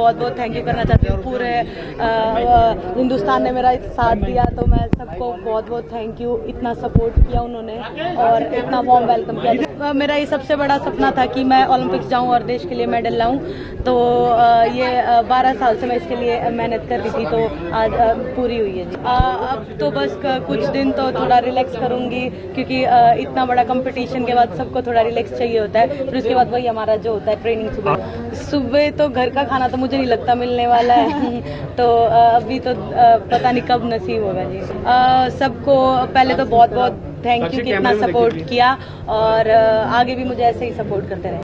बहुत बहुत thank you करना चाहती हूँ। पूरे हिंदुस्तान ने मेरा साथ दिया तो मैं सबको बहुत बहुत थैंक यू इतना सपोर्ट किया उन्होंने और इतना वार्म वेलकम किया। मेरा ये सबसे बड़ा सपना था कि मैं ओलंपिक्स जाऊँ और देश के लिए मेडल लाऊं। तो ये बारह साल से मैं इसके लिए मेहनत कर रही थी तो आज पूरी हुई है जी। अब तो बस कुछ दिन तो थोड़ा रिलैक्स करूँगी, क्योंकि इतना बड़ा कंपटीशन के बाद सबको थोड़ा रिलैक्स चाहिए होता है। फिर उसके बाद वही हमारा जो होता है ट्रेनिंग सुबह। सुबह तो घर का खाना तो मुझे नहीं लगता मिलने वाला है। तो अभी तो पता नहीं कब नसीब होगा जी। सबको पहले तो बहुत बहुत थैंक यू कि इतना सपोर्ट किया और आगे भी मुझे ऐसे ही सपोर्ट करते रहे।